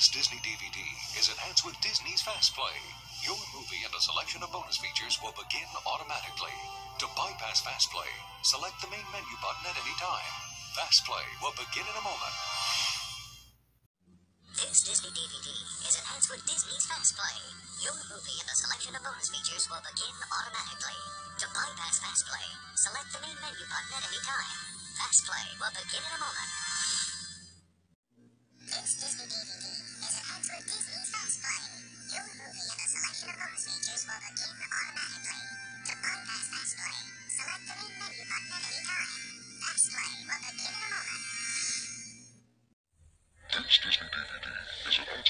This Disney DVD is enhanced with Disney's Fast Play. Your movie and a selection of bonus features will begin automatically. To bypass Fast Play, select the main menu button at any time. Fast Play will begin in a moment. This Disney DVD is enhanced with Disney's Fast Play. Your movie and a selection of bonus features will begin automatically. To bypass Fast Play, select the main menu button at any time. Fast Play will begin in a moment.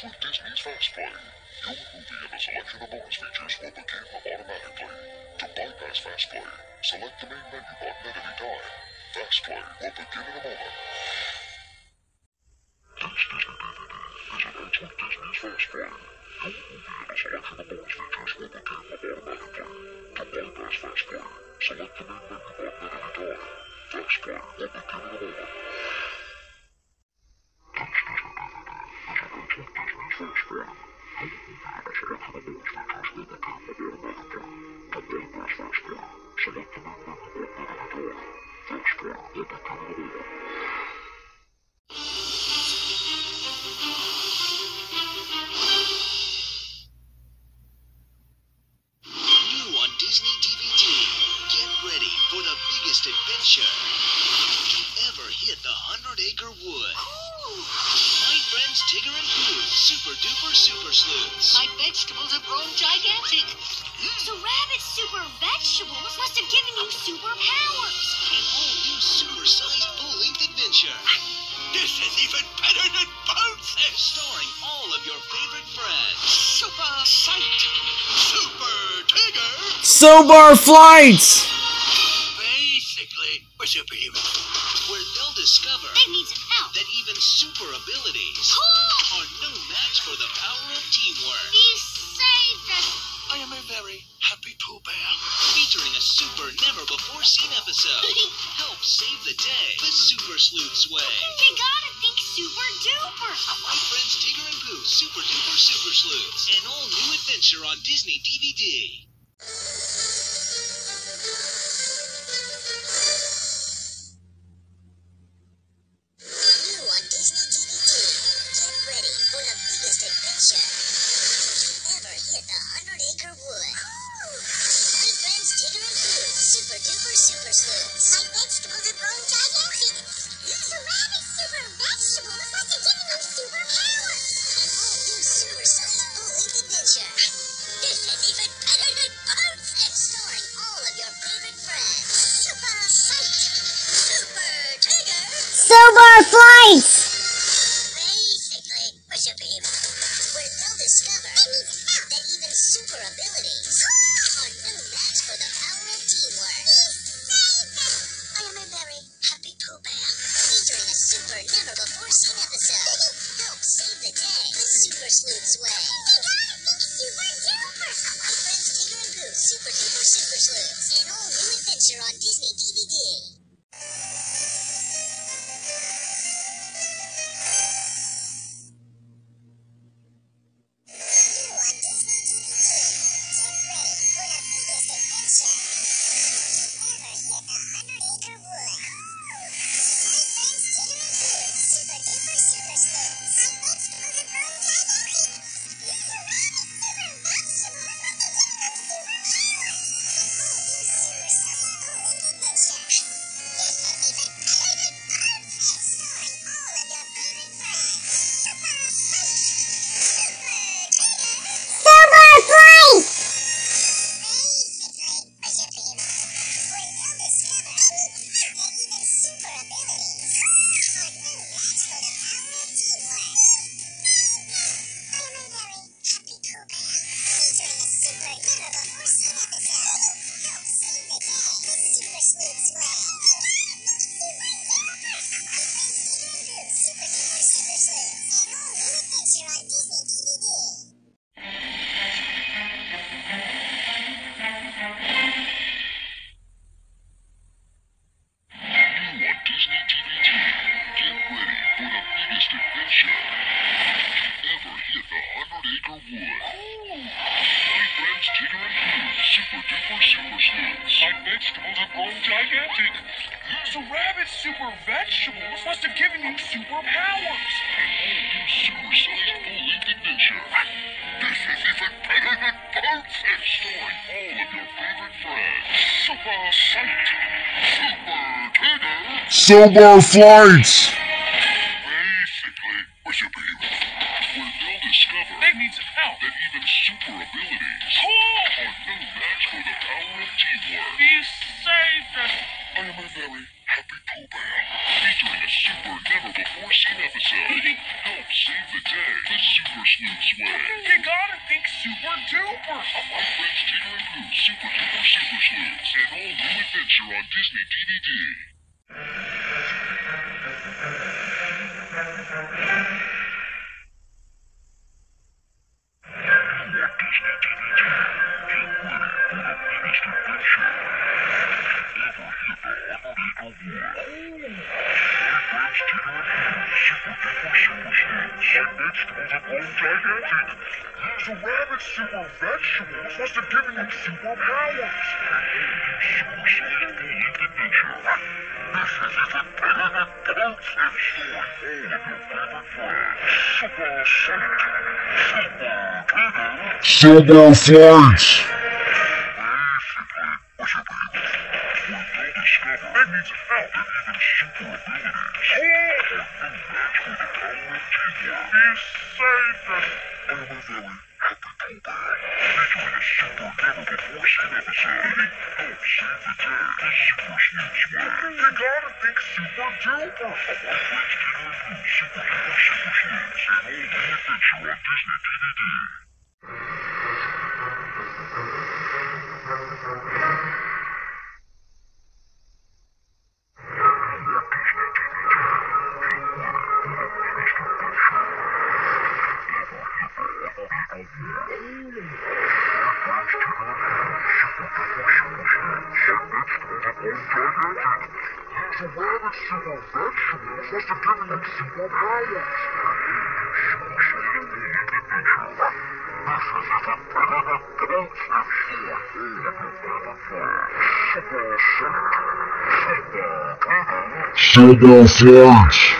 With Disney's Fast Play. Your movie and a selection of bonus features will begin automatically. To bypass Fast Play, select the main menu button at any time. Fast will begin in a moment. This Disney DVD enhanced with a selection of bonus features will begin automatically. To bypass Fast Play, select the main menu button at any time. Fast Play will begin in a moment. New on Disney DVD. Get ready for the biggest adventure to ever hit the Hundred Acre Wood. My friends Tigger and Pooh, super duper super sleuths. My vegetables have grown gigantic. Hmm. So rabbit super vegetables must have given you superpowers. An all new super sized full length adventure. Ah, this is even better than Bounces. Starring all of your favorite friends. Super Sight. Super Tigger. Sobar Flights! Basically, we're superheroes. Where they'll discover They need some help. That even super abilities are no match for the power of teamwork. You say that I am a very happy Pooh Bear. Featuring a super never before seen episode. Help save the day the Super Sleuth's way. you gotta think super duper. My friends Tigger and Pooh, Super Duper Super Sleuths. An all new adventure on Disney DVD. Super duper super sleuths. My vegetables have grown gigantic. So rabbit super vegetables must have given you superpowers. An all new super sized full adventure. This is even better than Bounces. Starring all of your favorite friends. Super Sight. Super Tigger. Sobar flights. vegetables have grown gigantic. So rabbit super vegetables must have given you superpowers. And you suicide holy adventure. This is even better than Bones and story. All of your favorite friends. Super Sight. Super Tigger. Sober Flights. Be safe and I am a very happy Pooh Bear, featuring a super never-before-seen episode. Help save the day the Super Sleuth's way. you gotta think super duper. My friends Tigger and Pooh, Super Duper Super Sleuths, an all-new adventure on Disney DVD. The rabbit super and I am a very happy Pooh Bear, featuring a super never-before-seen episode. Help save the day the Super Sleuth's way. you gotta think super duper. Super Duper Super Sleuths, an all-new adventure on Disney DVD. The rabbit super vegetables must have given you superpowers. Sober Flights! You gotta think super